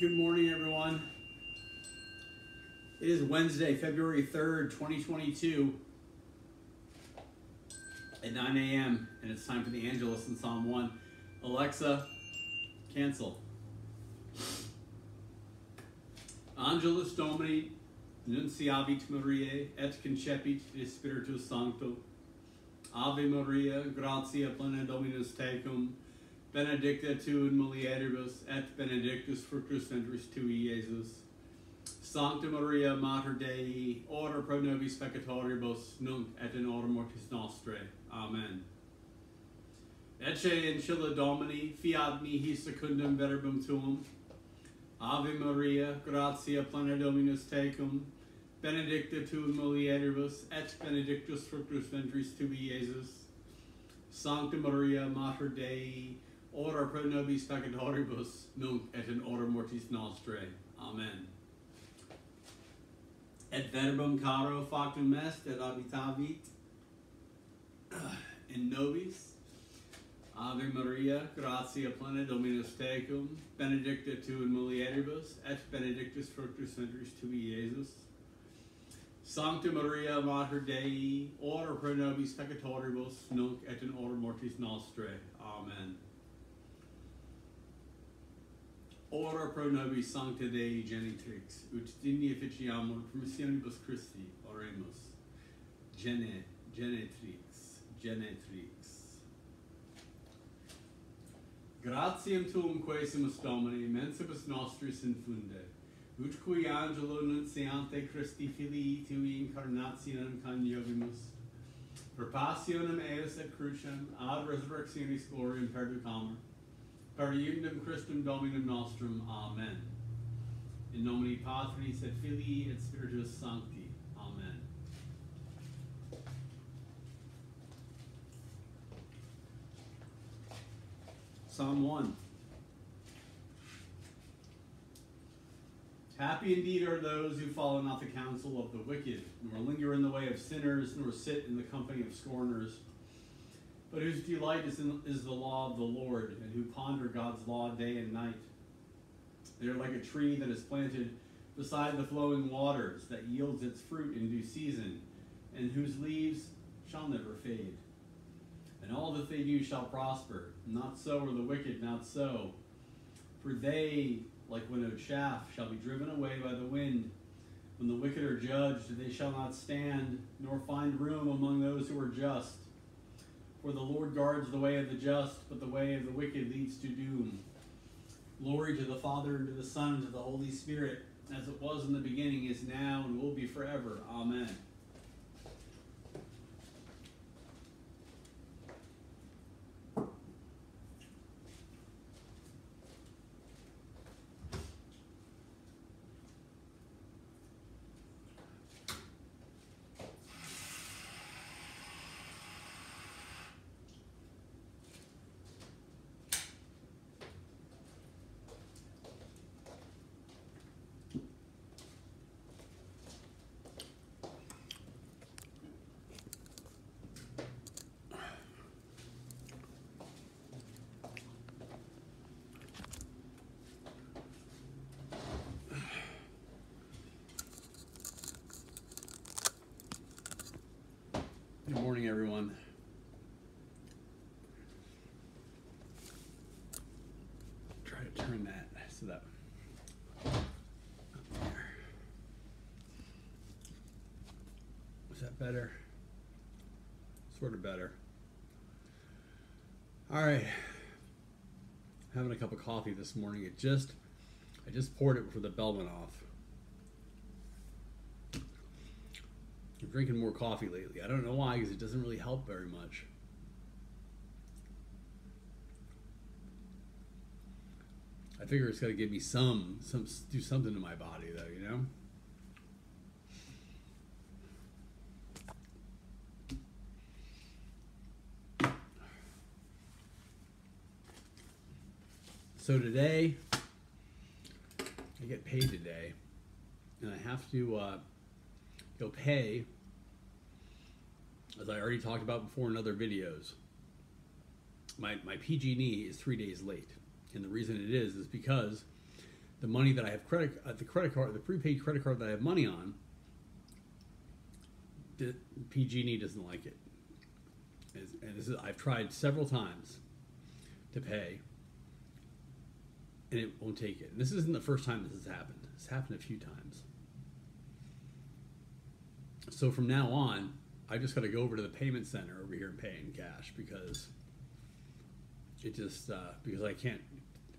Good morning, everyone. It is Wednesday, February 3rd, 2022, at 9 a.m., and it's time for the Angelus in Psalm 1. Alexa, cancel. Angelus Domini, nunciavit Mariae, et concepit Spiritus Sancto. Ave Maria, gratia plena Dominus tecum, benedicta tu in mulieribus, et benedictus fructus ventris tui, Iesus. Sancta Maria, Mater Dei, ora pro nobis peccatoribus, nunc et in hora mortis nostrae. Amen. Ecce ancilla Domini, fiat mihi secundum verbum tuum. Ave Maria, gratia plena Dominus tecum, benedicta tu in mulieribus, et benedictus fructus ventris tui, Iesus. Sancta Maria, Mater Dei, ora pro nobis peccatoribus, nunc et in hora mortis nostrae. Amen. Et verbum caro factum est et habitavit in nobis. Ave Maria, gratia plena Dominus tecum, benedicta tu in mulieribus, et benedictus fructus ventris tui, Iesus. Sancta Maria, Mater Dei, ora pro nobis peccatoribus, nunc et in hora mortis nostrae. Amen. Ora pro nobis sancta Dei genitrix, ut digni officiamur promissionibus Christi, oremus. Gene, genetrix, genetrix. Gratiam tuum quesimus Domini, mensibus nostris infunde, ut cui angelo nunciante Christi filii tui incarnationem coniovimus, per passionem eos et crucem, ad resurrectionis gloriam perducamur, per iundum Christum Dominum nostrum. Amen. In nomine Patris et Filii et Spiritus Sancti. Amen. Psalm 1. Happy indeed are those who follow not the counsel of the wicked, nor linger in the way of sinners, nor sit in the company of scorners, but whose delight is, in, is the law of the Lord, and who ponder God's law day and night. They are like a tree that is planted beside the flowing waters, that yields its fruit in due season, and whose leaves shall never fade. And all that they do shall prosper. Not so are the wicked, not so. For they, like winnowed chaff, shall be driven away by the wind. When the wicked are judged, they shall not stand, nor find room among those who are just. For the Lord guards the way of the just, but the way of the wicked leads to doom. Glory to the Father, and to the Son, and to the Holy Spirit, as it was in the beginning, is now, and will be forever. Amen. Good morning, everyone. Try to turn that so that. Is that better? Sort of better. All right. Having a cup of coffee this morning. It just, I just poured it before the bell went off. Drinking more coffee lately. I don't know why, because it doesn't really help very much. I figure it's got to give me some, some, do something to my body, though. You know. So today, I get paid today, and I have to uh, go pay, as I already talked about before in other videos. My my PG&E is three days late, and the reason it is is because the money that I have credit uh, the credit card, the prepaid credit card that I have money on, the PG&E doesn't like it. And this is, I've tried several times to pay, and it won't take it. And this isn't the first time this has happened. It's happened a few times. So from now on, I just got to go over to the payment center over here and pay in cash because it just uh, because I can't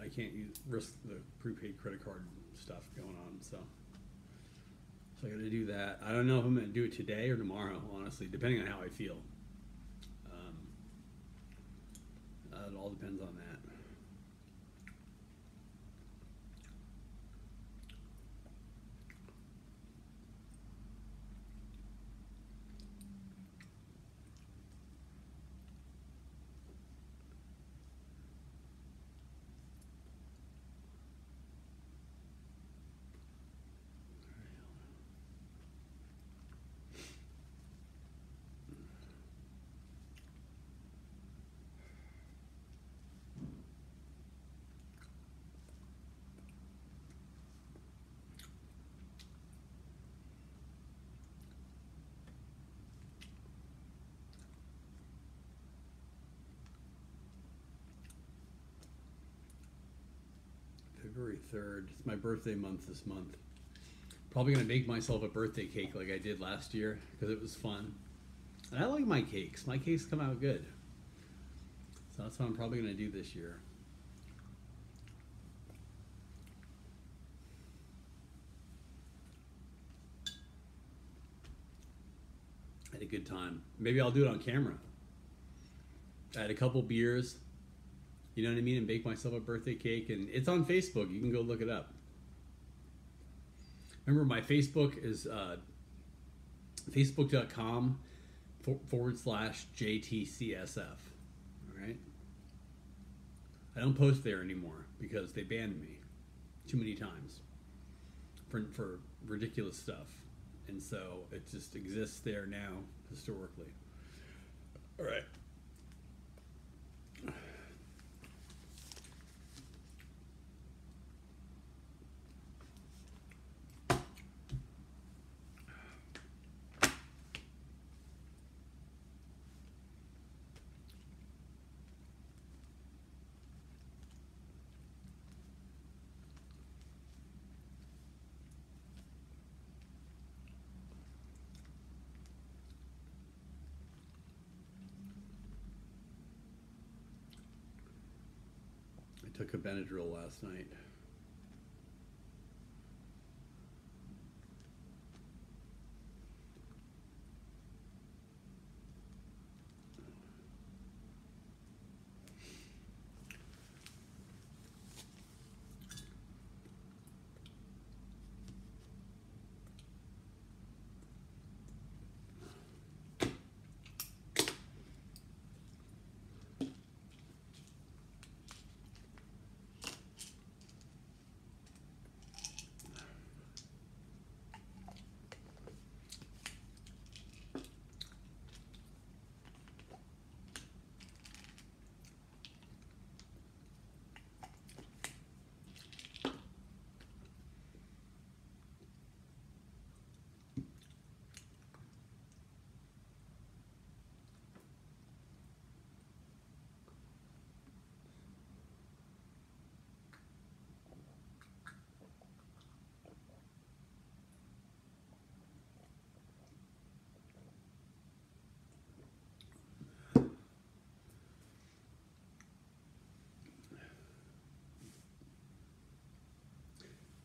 I can't use, risk the prepaid credit card stuff going on. So so I got to do that. I don't know if I'm going to do it today or tomorrow. Honestly, depending on how I feel. Um, uh, it all depends on that. 3rd. It's my birthday month this month. Probably going to make myself a birthday cake like I did last year because it was fun. And I like my cakes. My cakes come out good. So that's what I'm probably going to do this year. I had a good time. Maybe I'll do it on camera. I had a couple beers, you know what I mean, and bake myself a birthday cake. And it's on Facebook. You can go look it up. Remember, my Facebook is uh, facebook.com for- forward slash JTCSF. All right. I don't post there anymore because they banned me too many times for, for ridiculous stuff. And so it just exists there now historically. Took a Benadryl last night.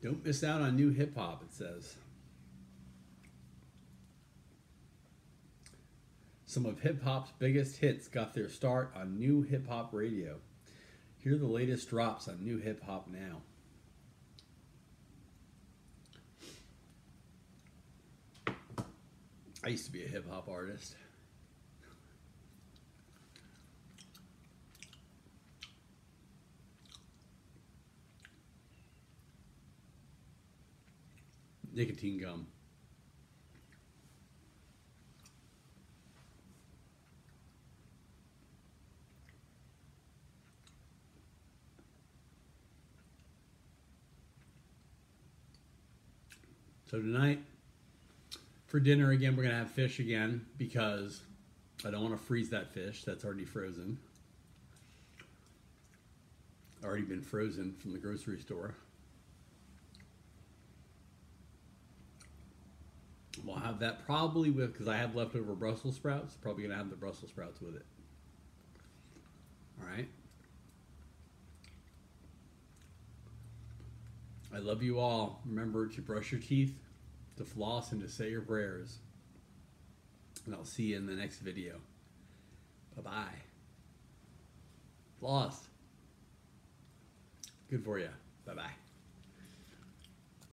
Don't miss out on new hip hop, it says. Some of hip hop's biggest hits got their start on new hip hop radio. Here are the latest drops on new hip hop now. I used to be a hip hop artist. Nicotine gum. So tonight, for dinner again, we're gonna have fish again because I don't want to freeze that fish. That's already frozen. Already been frozen from the grocery store. We'll have that probably with because I have leftover Brussels sprouts. Probably gonna have the Brussels sprouts with it. All right. I love you all. Remember to brush your teeth, to floss, and to say your prayers. And I'll see you in the next video. Bye bye. Floss. Good for you. Bye bye.